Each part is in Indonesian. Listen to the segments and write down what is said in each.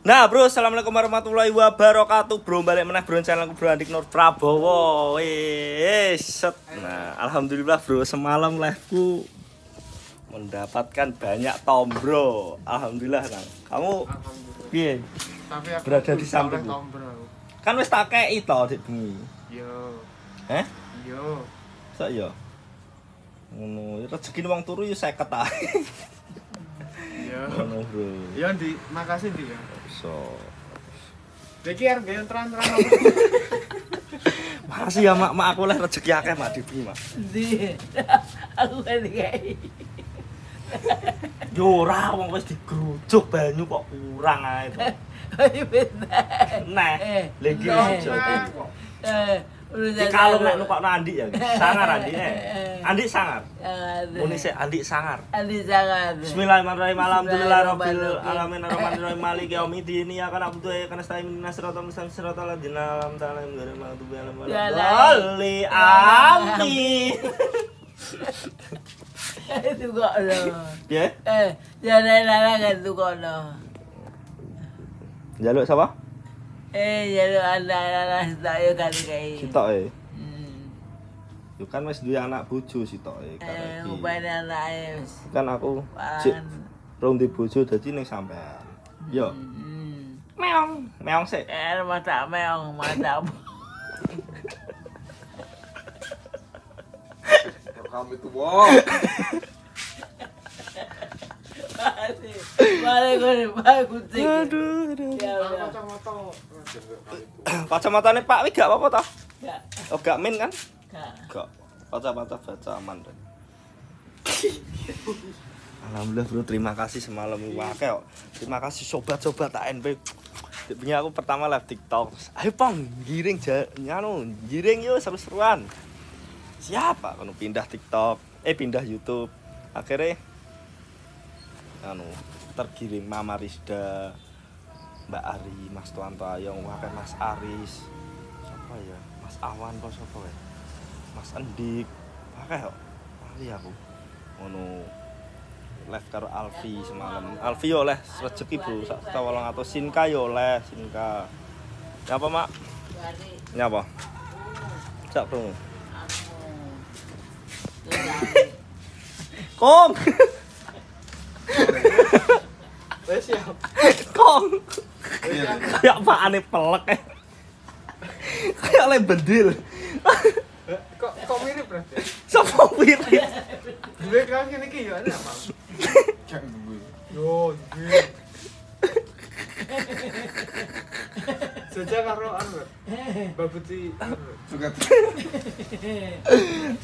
Nah bro, Assalamualaikum warahmatullahi wabarakatuh Bro, balik meneh bro, channel aku bro Andik Nur Prabowo set Nah, Alhamdulillah bro, semalam liveku Mendapatkan banyak tom bro Alhamdulillah nang Kamu, piye? Tapi aku Berada di samping. Kan wis tak kei to dik bengi Yo, Heh? yo. Sak ya? Ngono, rezeki wong turu ya 50 ae Yo. Ngono bro Yo di, makasih di ya. So, Iki arep gawe terang-terang apa? makasih ya mak, mak aku lah rezeki akeh mak di mak Di, aku kan kayak Yo ora wong wis digerujuk banyu kok kurang ae. Oi benar. Nah, Eh, lagi eh, Di kalung nek kok Andi ya. Sangar Andi eh. Andi sangar. Muni sik Andi sangar. Andi sangat. Bismillahirrahmanirrahim. Alhamdulillahirabbil alamin arrahmanirrahim maliki yaumiddin. Ya kana abdu ya kana stain minas siratal mustaqim siratal ladzina an'amta alaihim ghairil maghdubi alaihim waladdallin. Amin. Itu kok lo. Ya, Eh, jangan larangan itu kok lo. jaluk sapa? Eh, jangan anak-anak saya kan kayak. Sitok e. Hmm. Yo kan wis duwe anak bojo sitok e Eh, karek iki. rupanya anaknya. Kan aku cek Pan. rong di bojo dadi ning sampean. Yo. Hmm. Meong, meong sik. Eh, mata meong, mata Kamu itu wow. Balik gue, balik kucing. Aduh, aduh. Ya. Kacamata. Kacamatane Pak wi gak apa-apa toh? Gak, Oh, gak min kan? gak. Gak. Kacamata baca aman deh. Alhamdulillah bro, terima kasih semalam kok. Terima kasih sobat-sobat ANP. Punya aku pertama live TikTok. Terus, Ayo pong, giring nyano, giring yuk seru-seruan. Siapa? Kono pindah TikTok, eh pindah YouTube. Akhirnya anu tergiring Mama Rizda, Mbak Ari, Mas Tuanto Ayong, wakai Mas Aris. Siapa ya? Mas Awan kok siapa ya? Mas Endik. Wakai kok. Lali aku. Ngono live karo Alfi semalam. Alfi yo oleh rezeki bro, sak tawolong atau Sinka yo oleh Sinka. Nyapa mak? Nyapa? Cak aku. Kong. Wes ya. Kong. Kayak apaan nih pelek eh. Kayak oleh bedil. Kok kok mirip berarti? Sopo wirip. Gue kan iki ya ada apa? Cek gue. Yo, gue. Sejak karo anu. Babuti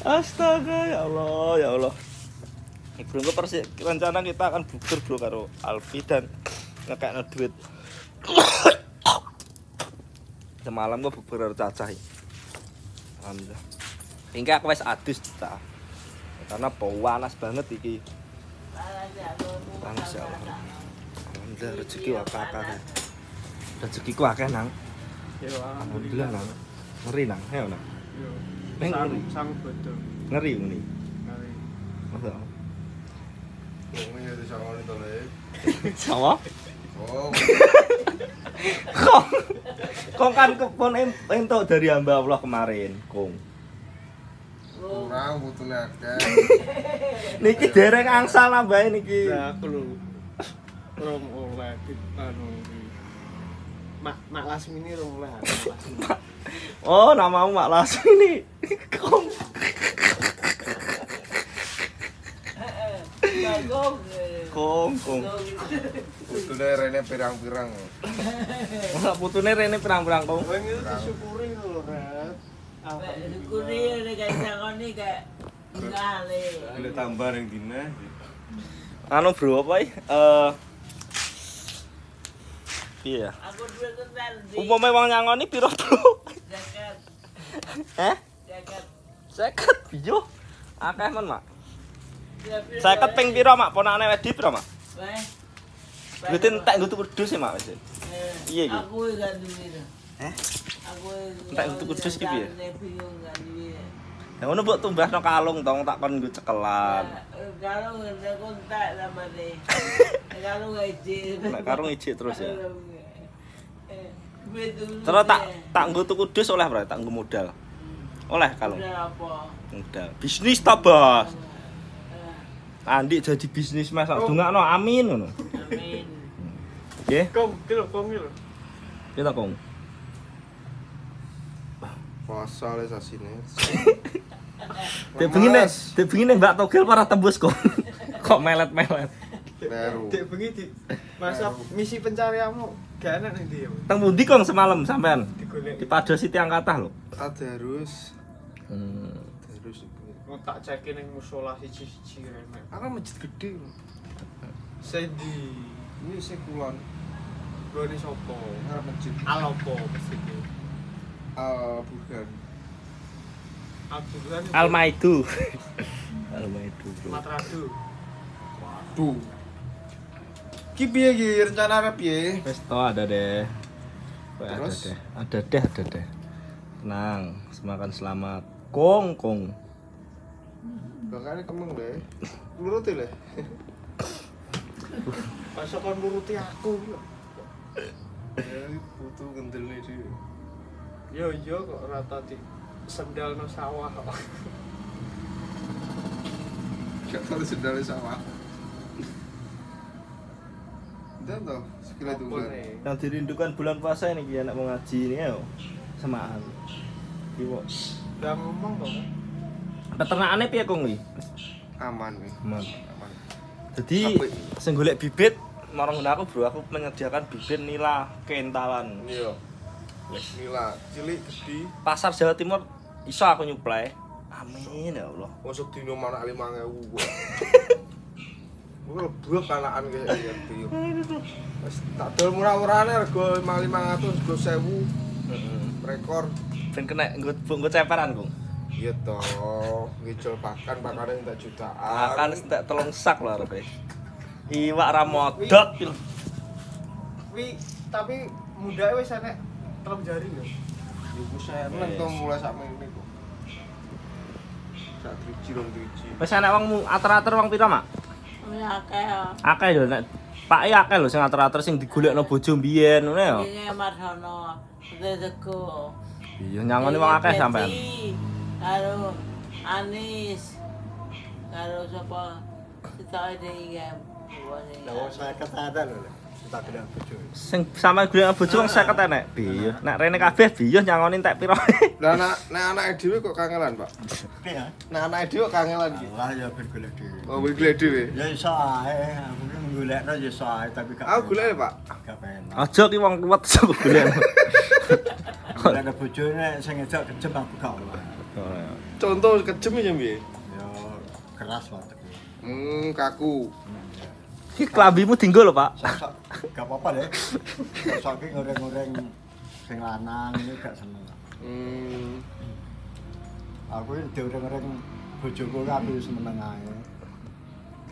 Astaga ya Allah ya Allah. Bro, gue persi rencana kita akan bukur bro karo Alfi dan ngekekno duit. Semalam gue bukur karo cacah. Alhamdulillah. Hingga aku wis adus ta. Karena panas banget iki. Panas ya Allah. Alhamdulillah rezeki wakak akeh. Rezekiku akeh nang. Alhamdulillah nang. Ngeri nang, ayo nang. Sang sang bodoh. Ngeri ini. Kali. Masa? Ngomongnya di sana itu leh. Sama? Oh, Kong. Kong kan kepon em- entuk dari hamba Allah kemarin, Kong. kurang butuhnya akeh. Niki dereng angsal nambahe niki. Ya aku lho. Rom oleh anu iki. Mak mak Lasmini rom oleh. Lasmini. Oh, namamu Mak Lasu ini. Kong. Bagong. Kong, Kong. Butuhnya rene pirang-pirang. Ora putune rene pirang-pirang, Kong. Wong itu disyukuri lho, Red. Alhamdulillah. Kuri udah kayak sangon nih kayak ngale. Boleh tambah yang dina. Anu bro apa iki? Eh Iya. Aku dua kental di Umpama wong nyangoni piro, Bro? jaket, Eh? jaket. Seket pijo. Akeh men, Mak. Ya, piro, Seket eh. ping piro, Mak? Ponakane wedi piro, Mak? Weh. Duit entek nggo tuku ya, Mak wis. Eh, Iya, iki. Aku gak duit. Eh? Aku Entek untuk kudus iki piye? Ya ngono mbok tumbahno kalung tong tak kon nggo cekelan. Eh, Kalau udah kontak sama deh. Kalau gak izin. Nek karung ijik terus ya. Terus tak tak nggo tuku dus oleh berarti tak nggo modal. Oleh kalau apa? modal. Bisnis ta, Bos? Eh, Andi jadi bisnis Mas. Tak dongakno amin ngono. Amin. Nggih, Kong, kilo, kong kilo. kita kong. Puasa le sasine. Dek bengi nek, dek bengi nek Mbak Togel para tembus kok. Kok melet-melet. Dek bengi di masa misi pencarianmu gak enak nih dia. Teng pundi kong semalam sampean? Di Pados Siti Angkatah lho. Tadarus. Hmm. Mau tak cekin yang musola siji-siji renek. Aku masjid gede. lho. Sendi. Ini sing kulon. Gue ini sopo. Ngarep masjid Alopo ki. Al Burhan. Aku kan Almaidu. Almaidu. bro. Matradu. Bu. Ki piye ki rencana arep piye? Wis to ada deh. Wah, ada Terus? deh. Ada deh, ada deh. Tenang, semakan selamat. Kong, kong. Bakane kemeng deh. Nuruti le. Masa kon nuruti aku. Ya iki butuh kendel iki. Yo yo kok rata di sendal no sawah kok. Gak tahu sendal sawah. Dan toh, tunggu. nih? Yang dirindukan bulan puasa ini anak mau ngaji ini ya. Semaan. Iwo. Udah ngomong kok. Peternakane piye kong iki? Aman nih. Aman. Aman. Jadi sing golek bibit marang aku bro, aku menyediakan bibit nila kentalan. Iya. Wis nila cilik gede. Pasar Jawa Timur iso aku nyuplai. Amin ya Allah. Masuk dino mana 5000 gua. Gua lebih kanakan kayak ngerti. Wis tak dol murah-murahane rego 5500 go 1000 Heeh. rekor. Ben kena nggo nggo ceperan, Kong. Iya toh, ngicil pakan pakannya enggak jutaan. Akan tak telung sak lho arepe. Iwak ra modot pil. Wi tapi muda wis enek telung jari lho. Iku seneng to mulai sak menit kok. Sak driji rong driji. Wis enek wong ater-ater wong pira, Mak? Ini akeh ya. Akeh lho nek Pak e akeh lho sing ater-ater sing digolekno bojo mbiyen ngono ya. Ini Marsono. Udah teko. Iya nyangoni wong akeh sampean. Karo Anis. Karo sapa? Kita ada ya. Lah saya kata lho. Kita kena bojo. Sing sama golek bojo wong 50 enek. Biyo. Nek rene kabeh biyo nyangoni entek pira. Lah anak nek anake dhewe kok kangelan, Pak. Ya. Nek anake dhewe kok kangelan iki. Allah ya ben golek dhewe. Oh, glek dhewe. Ya iso ae, aku ki menggolekno ya iso ae tapi gak. Aku golek, Pak. gak penak. Aja ki wong kuwat sapa golek. Golek bojone sing ngejak kejem aku gak oleh. Contoh kejem ya piye? Ya keras wae. Hmm, kaku. Ki klambimu dinggo lho, Pak. Gak apa-apa deh. Sosok ki ngoreng-ngoreng sing lanang ini gak seneng. Hmm. Aku ini dioreng-oreng bojoku ki aku wis meneng ae.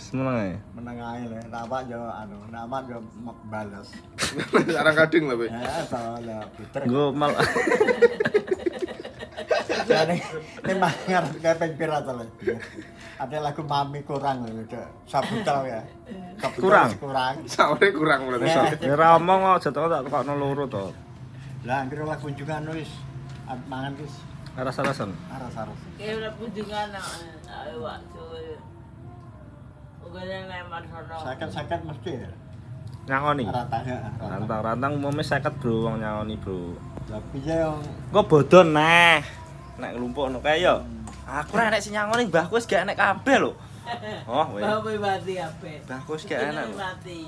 Seneng ae. Meneng ae le. Nama yo anu, nama yo bales. Sarang kading lah, Pak. Ya lah puter. Nggo mal ini mah ngarep kayak ping pira to. Ada lagu mami kurang lho, Dek. Sabutal ya. Sabutal Kurang? Kurang. Saware kurang berarti. Ya. ya ra omong aja teko tak tekokno loro to. Lah anggere lah kunjungan wis mangan wis Aras-arasan. aras-aras. Kayak udah pujukan ayo waktu. Udah nek Marsono. Sakit-sakit mesti ya. Nyangoni. Ratanya. Rantang-rantang umumnya 50, Bro, wong nyangoni, Bro. Lah piye yang Kok bodon neh. Nek nglumpukno kae yo. Aku ra nek sing nyangoni mbahku wis gak enek kabeh lho. Oh, weh. Bawa mati apa? Mbahku wis gak enek lho. mati.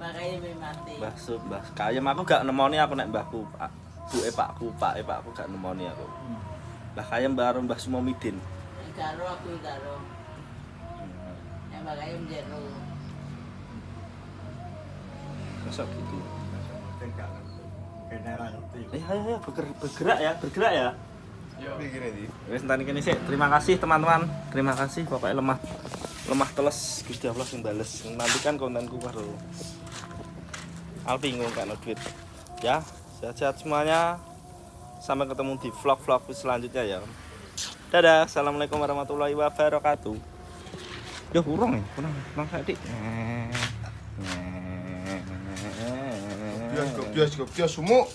Makanya mati. Mbah Sub, Mbah Kayem aku gak nemoni aku nek mbahku. Pak. Buke pakku, pak e pakku gak nemoni aku. Mbah Kayem baru Mbah Sumomidin. Karo aku karo. Yang makanya menjero. Masa gitu. enggak ngerti. Kene ra ngerti. Eh, ayo, ayo bergerak ya, bergerak ya. Wes entani kene sih. Terima kasih teman-teman. Terima kasih pokoknya lemah lemah teles Gusti Allah sing bales. Nantikan kontenku karo Alpi ngomong duit. Ya, sehat-sehat semuanya. Sampai ketemu di vlog-vlog selanjutnya ya. Dadah, assalamualaikum warahmatullahi wabarakatuh. Yo urung ya, kurang kurang sadik. Eh, eh, eh. Gobios, gobios, gobios, sumuk.